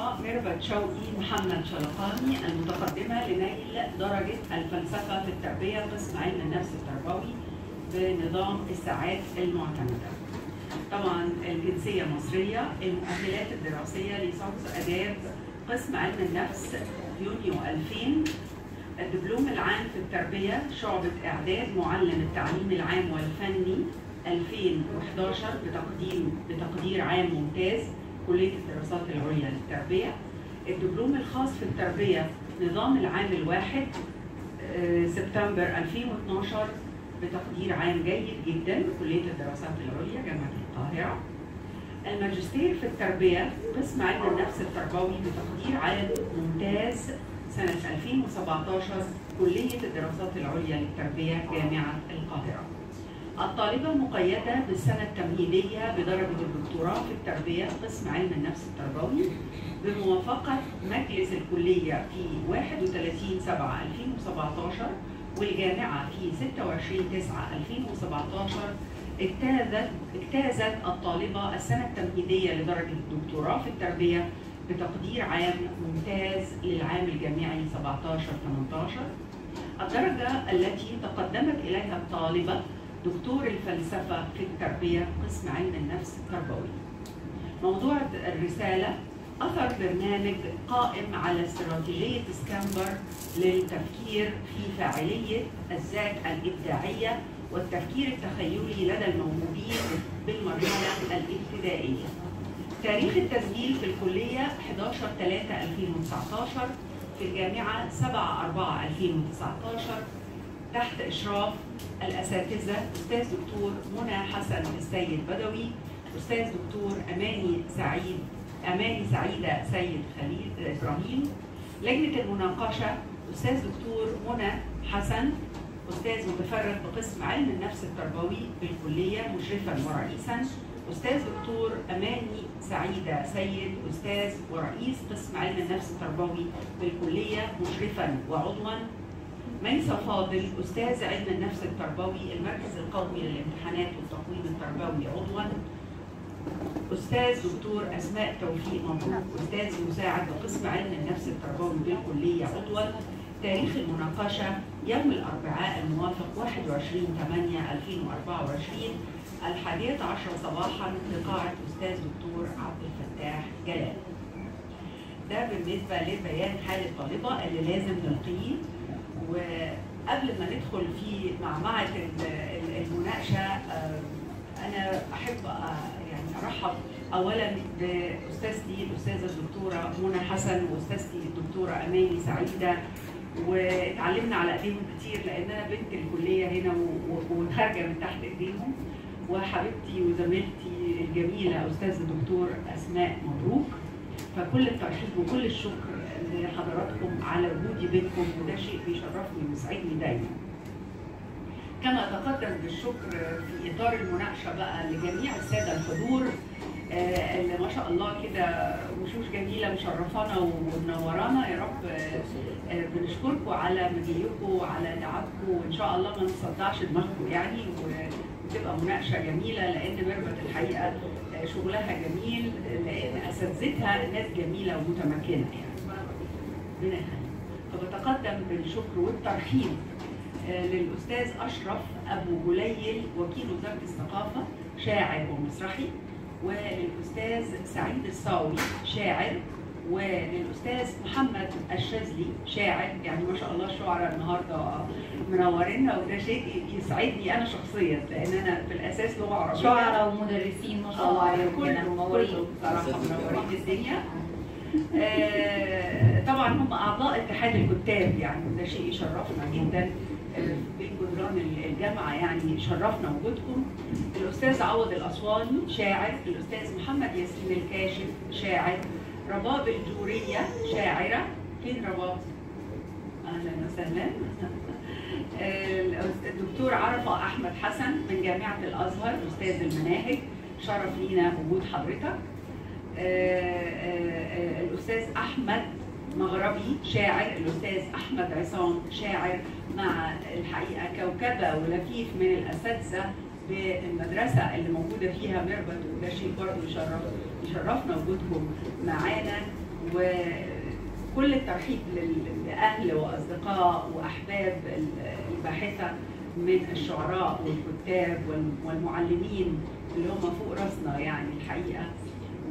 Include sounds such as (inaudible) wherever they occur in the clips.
ميرفت شوقي محمد شلقاني المتقدمة لنيل درجة الفلسفة في التربية قسم علم النفس التربوي بنظام الساعات المعتمدة. طبعا الجنسية مصرية، المؤهلات الدراسية ليسانس آداب قسم علم النفس يونيو 2000 الدبلوم العام في التربية شعبة إعداد معلم التعليم العام والفني 2011 بتقديم بتقدير عام ممتاز كلية الدراسات العليا للتربية. الدبلوم الخاص في التربية نظام العام الواحد آه، سبتمبر 2012 بتقدير عام جيد جدا كلية الدراسات العليا جامعة القاهرة. الماجستير في التربية قسم علم النفس التربوي بتقدير عام ممتاز سنة 2017 كلية الدراسات العليا للتربية جامعة القاهرة. الطالبة مقيدة بالسنة التمهيدية بدرجة الدكتوراه في التربية قسم علم النفس التربوي بموافقة مجلس الكلية في 31 7 2017 والجامعة في 26 9 2017 اجتازت اجتازت الطالبة السنة التمهيدية لدرجة الدكتوراه في التربية بتقدير عام ممتاز للعام الجامعي 17 18 الدرجة التي تقدمت إليها الطالبة دكتور الفلسفة في التربية قسم علم النفس التربوي. موضوع الرسالة أثر برنامج قائم على استراتيجية سكامبر للتفكير في فاعلية الذات الإبداعية والتفكير التخيلي لدى الموهوبين بالمرحلة الابتدائية. تاريخ التسجيل في الكلية 11 3 2019 في الجامعة 7 4 2019 تحت إشراف الأساتذة أستاذ دكتور منى حسن السيد بدوي أستاذ دكتور أماني سعيد أماني سعيدة سيد خليل إبراهيم لجنة المناقشة أستاذ دكتور منى حسن أستاذ متفرغ بقسم علم النفس التربوي بالكلية مشرفا ورئيسا أستاذ دكتور أماني سعيدة سيد أستاذ ورئيس قسم علم النفس التربوي بالكلية مشرفا وعضوا ميسة فاضل أستاذ علم النفس التربوي المركز القومي للامتحانات والتقويم التربوي عضوا. أستاذ دكتور أسماء توفيق مبروك أستاذ مساعد بقسم علم النفس التربوي بالكلية عضوا. تاريخ المناقشة يوم الأربعاء الموافق 21 8 2024 الحادية عشر صباحا بقاعة أستاذ دكتور عبد الفتاح جلال. ده بالنسبة لبيان حال الطالبة اللي لازم نلقيه. وقبل ما ندخل في معمعة المناقشة أنا أحب يعني أرحب أولا بأستاذتي الأستاذة الدكتورة منى حسن وأستاذتي الدكتورة أماني سعيدة. واتعلمنا على إيديهم كتير لأن أنا بنت الكلية هنا وخارجه من تحت إيديهم. وحبيبتي وزميلتي الجميلة أستاذ الدكتور أسماء مبروك. فكل الترحيب وكل الشكر لحضراتكم على وجودي بينكم وده شيء بيشرفني ويسعدني دايما. كما تقدم بالشكر في إطار المناقشة بقى لجميع السادة الحضور آه اللي ما شاء الله كده وشوش جميلة مشرفانا ومنورانا يا رب آه بنشكركم على مجيئكم وعلى دعمكم وإن شاء الله ما نصدعش دماغكم يعني وتبقى مناقشة جميلة لأن ميرفت الحقيقة شغلها جميل لأن أساتذتها ناس جميلة ومتمكنة يعني. ربنا فبتقدم بالشكر والترحيب آه للأستاذ أشرف أبو جليل وكيل وزارة الثقافة شاعر ومسرحي وللأستاذ سعيد الصاوي شاعر وللأستاذ محمد الشاذلي شاعر. يعني ما شاء الله الشعراء النهارده منورينا وده شيء يسعدني أنا شخصيا لأن أنا في الاساس لغة عربية. شعراء ومدرسين ما شاء الله عليكم كله منورين بصراحة منورين الدنيا. آه طبعا هم أعضاء اتحاد الكتاب يعني وده شيء يشرفنا جدا. بين جدران الجامعة يعني شرفنا وجودكم. الأستاذ عوض الاسواني شاعر الأستاذ محمد ياسين الكاشف شاعر رباب الجورية شاعرة. فين رباب؟ أهلا وسهلا. (laughs) الدكتور عرفة أحمد حسن من جامعة الأزهر أستاذ المناهج. شرف لينا وجود حضرتك. الأستاذ أحمد مغربي شاعر. الأستاذ أحمد عصام شاعر مع الحقيقة كوكبة ولفيف من الأساتذة بالمدرسة اللي موجودة فيها ميربت وده شيء برضه يشرف يشرفنا وجودكم معانا. وكل الترحيب لل- لأهل وأصدقاء وأحباب ال- الباحثة من الشعراء والكتاب وال- والمعلمين اللي هم فوق راسنا يعني الحقيقة.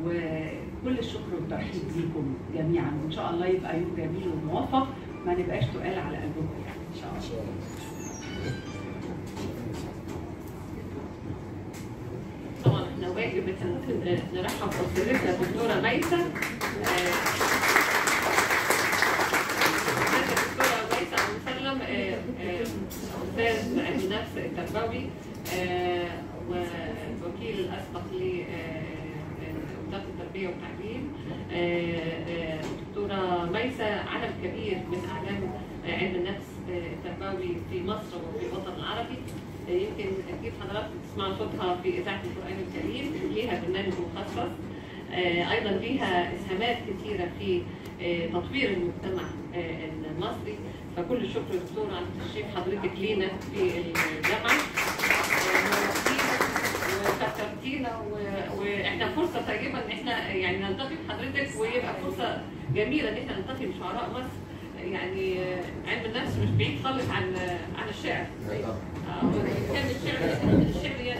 وكل الشكر والترحيب ليكم جميعا. وإن شاء الله يبقى يوم جميل وموفق. ما نبقاش تقال على قلبكم يعني. إن شاء الله. طبعا إحنا واجب نرحب بأستاذتنا الدكتورة ميسة النفس التربوي آه، ووكيل الأسبق لوزارة التربية والتعليم آه، آه، ميسة علم كبير من أعلام آه، علم النفس آه، التربوي في مصر وفي الوطن العربي. يمكن أكيد حضراتكم تسمعوا صوتها في إذاعة القرآن الكريم ليها برنامج مخصص. آه، أيضا ليها إسهامات كثيرة في آه، تطوير المجتمع آه، المصري. فكل الشكر دكتور على تشريف حضرتك لينا في الجامعة. آه، وفكرتينا وإحنا فرصة طيبه إن إحنا يعني نلتقي بحضرتك ويبقى فرصة جميلة إن إحنا نلتقي بشعراء مصر. يعني آه، علم النفس مش بعيد خالص عن عن الشعر. آه، كان الشعر الشعر